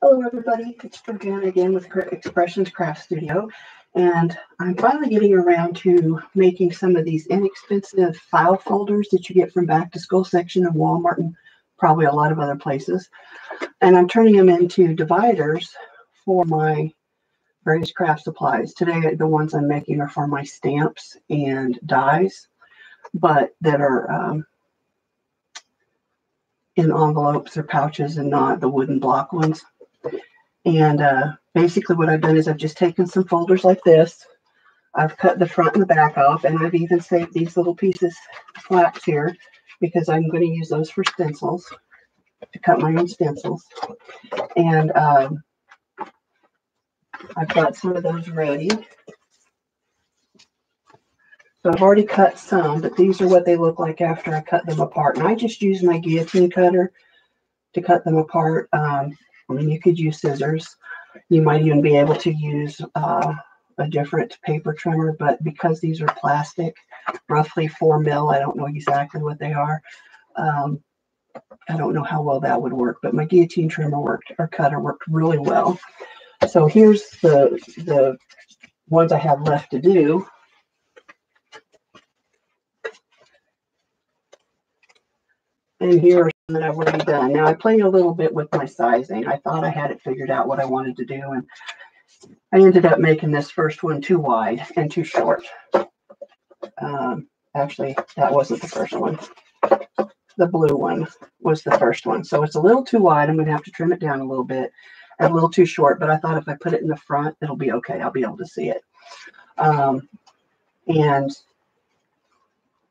Hello, everybody. It's Georgeanna again with Expressions Craft Studio. And I'm finally getting around to making some of these inexpensive file folders that you get from back to school section of Walmart and probably a lot of other places. And I'm turning them into dividers for my various craft supplies. Today, the ones I'm making are for my stamps and dies, but that are um, in envelopes or pouches and not the wooden block ones. And uh, basically what I've done is I've just taken some folders like this. I've cut the front and the back off, and I've even saved these little pieces flaps here because I'm going to use those for stencils, to cut my own stencils. And um, I've got some of those ready. So I've already cut some, but these are what they look like after I cut them apart. And I just use my guillotine cutter to cut them apart. Um, I mean, you could use scissors. You might even be able to use uh, a different paper trimmer, but because these are plastic, roughly four mil, I don't know exactly what they are. Um, I don't know how well that would work, but my guillotine trimmer worked or cutter worked really well. So here's the the ones I have left to do. And here are some that I've already done. Now I played a little bit with my sizing. I thought I had it figured out what I wanted to do. And I ended up making this first one too wide and too short. Um, actually, that wasn't the first one. The blue one was the first one. So it's a little too wide. I'm going to have to trim it down a little bit. And a little too short, but I thought if I put it in the front, it'll be okay. I'll be able to see it. Um, and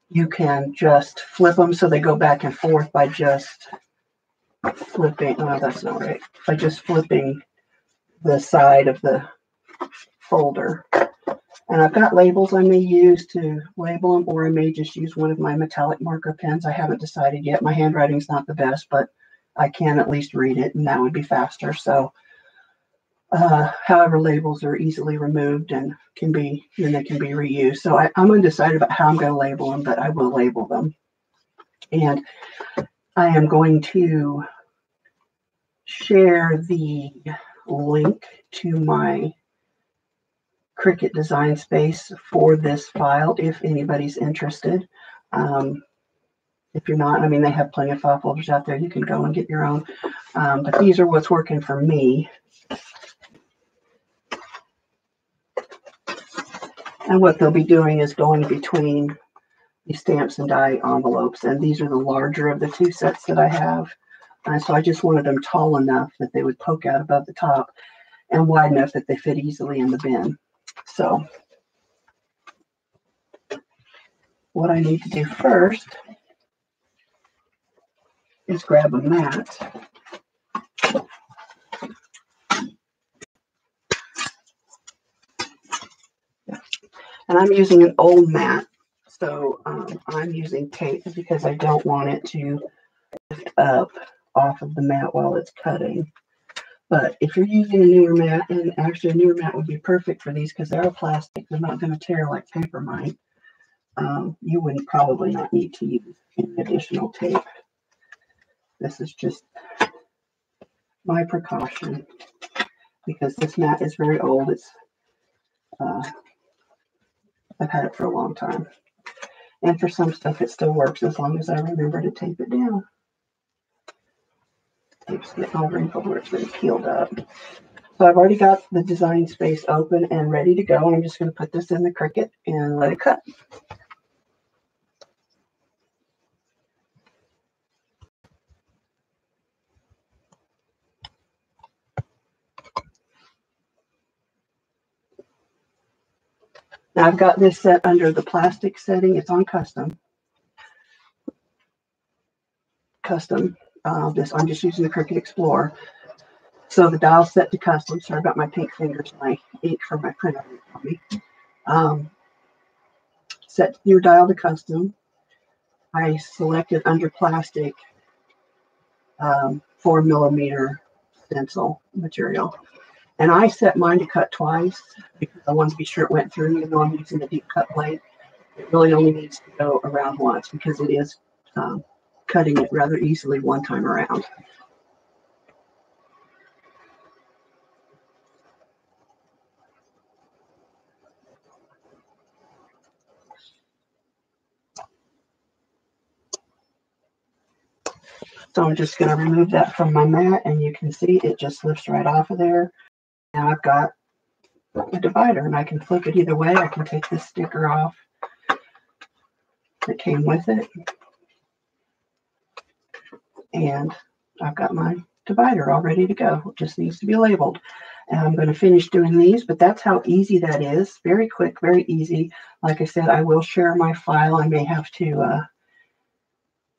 you can just flip them so they go back and forth by just flipping. Oh, that's not right. By just flipping the side of the folder. And I've got labels I may use to label them, or I may just use one of my metallic marker pens. I haven't decided yet. My handwriting's not the best, but I can at least read it, and that would be faster. So uh, however, labels are easily removed and can be, then they can be reused. So I, I'm undecided about how I'm going to label them, but I will label them. And I am going to share the link to my Cricut design space for this file if anybody's interested. Um, if you're not, I mean, they have plenty of file folders out there. You can go and get your own. Um, but these are what's working for me. And what they'll be doing is going between the stamps and die envelopes. And these are the larger of the two sets that I have. And so I just wanted them tall enough that they would poke out above the top and wide enough that they fit easily in the bin. So what I need to do first is grab a mat And I'm using an old mat. So um, I'm using tape because I don't want it to lift up off of the mat while it's cutting. But if you're using a newer mat, and actually a newer mat would be perfect for these because they're plastic, they're not going to tear like paper might. Um, you wouldn't probably not need to use any additional tape. This is just my precaution because this mat is very old. It's uh, I've had it for a long time. And for some stuff, it still works as long as I remember to tape it down. Tape's getting all wrinkled where it's been peeled up. So I've already got the design space open and ready to go. And I'm just going to put this in the Cricut and let it cut. Now I've got this set under the plastic setting. It's on custom. Custom. Uh, this I'm just using the Cricut Explorer. So the dial's set to custom. Sorry about my pink fingers, my ink for my printer me. Um, set your dial to custom. I selected under plastic um, four millimeter stencil material. And I set mine to cut twice because I want to be sure it went through, even though I'm using the deep cut blade. It really only needs to go around once because it is um, cutting it rather easily one time around. So I'm just going to remove that from my mat and you can see it just lifts right off of there. Now I've got a divider and I can flip it either way. I can take this sticker off that came with it. And I've got my divider all ready to go. It just needs to be labeled. And I'm going to finish doing these, but that's how easy that is. Very quick, very easy. Like I said, I will share my file. I may have to uh,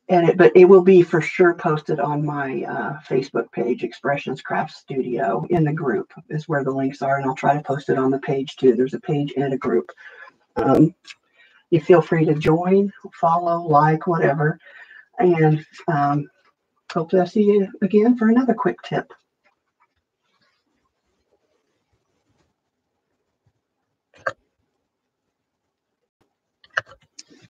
edit, but it will be for sure posted on my uh, Facebook page, Expressions Craft Studio, in the group is where the links are. And I'll try to post it on the page too. There's a page and a group. Um, you feel free to join, follow, like, whatever. And um, to see you again for another quick tip.